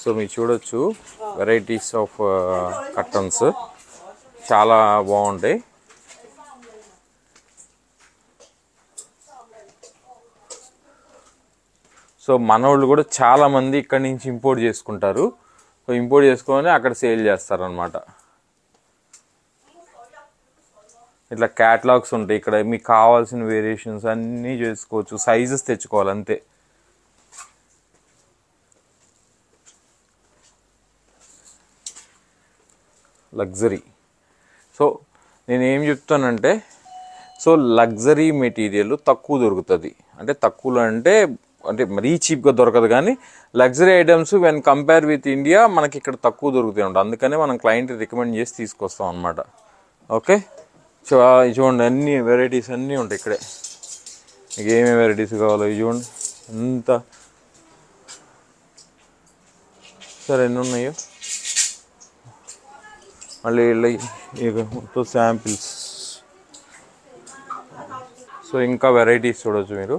So మీరు చూడొచ్చు varieties of curtains. చాలా బాగుంటాయి. సో మనోళ్ళు కూడా చాలామంది ఇక్కడి ఇక్కడ నుంచి ఇంపోర్ట్ చేసుకుంటారు. సో ఇంపోర్ట్ చేసుకొని అక్కడ సేల్ చేస్తారనమాట ఇట్లా క్యాటలాగ్స్ ఉంటాయి ఇక్కడ. మీకు కావాల్సిన వేరియేషన్స్ అన్నీ చేసుకోవచ్చు. సైజెస్ తెచ్చుకోవాలి అంతే. లగ్జరీ. సో నేను ఏం చెప్తానంటే సో లగ్జరీ మెటీరియల్ తక్కువ దొరుకుతుంది. అంటే తక్కువలో అంటే అంటే మరీ చీప్గా దొరకదు కానీ luxury items when compare with India మనకి ఇక్కడ తక్కువ దొరుకుతాయి ఉంటాయి అందుకనే మనం క్లయింట్ రికమెండ్ చేసి తీసుకొస్తాం అనమాట ఓకే? చూడండి అన్ని వెరైటీస్ అన్నీ ఉంటాయి ఇక్కడే. మీకు ఏమేమి వెరైటీస్ కావాలో ఇది చూడండి. ఎంత? సరే ఎన్ని ఉన్నాయో? మళ్ళీ ఇలా మొత్తం శాంపిల్స్. సో ఇంకా వెరైటీస్ చూడొచ్చు మీరు.